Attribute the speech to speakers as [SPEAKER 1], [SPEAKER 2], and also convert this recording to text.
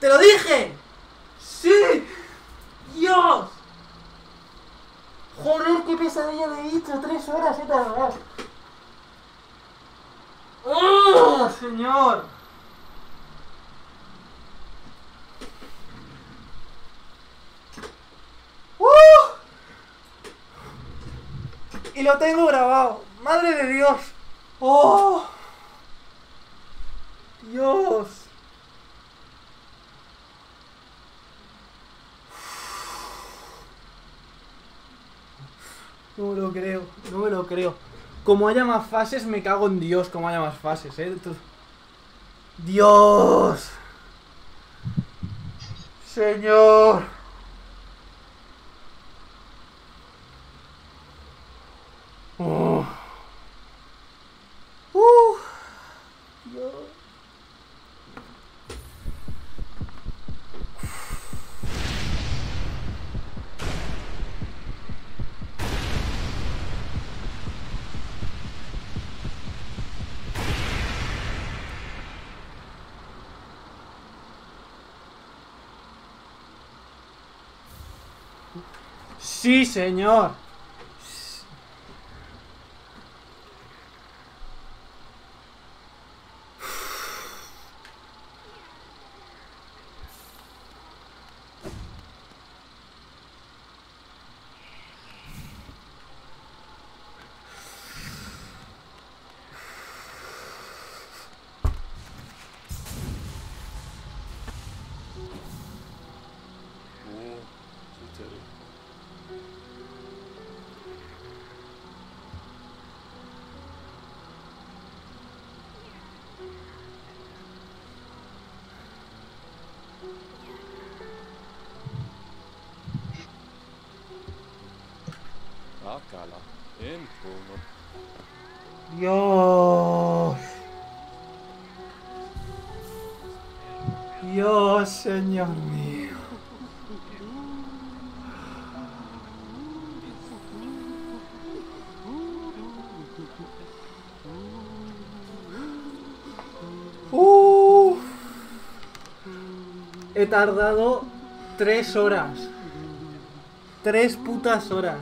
[SPEAKER 1] ¡Te lo dije! ¡Sí! ¡Dios! Joder, qué pesadilla de he dicho, tres horas he tardado. ¡Oh, señor! ¡Uh! Y lo tengo grabado. ¡Madre de Dios! ¡Oh! ¡Dios! No me lo creo, no me lo creo. Como haya más fases, me cago en Dios, como haya más fases, eh. Dios. Señor. Oh. Uh. Dios. Sí, señor.
[SPEAKER 2] En.
[SPEAKER 1] Dios. Dios, Señor mío. Uf. He tardado tres horas. Tres putas horas.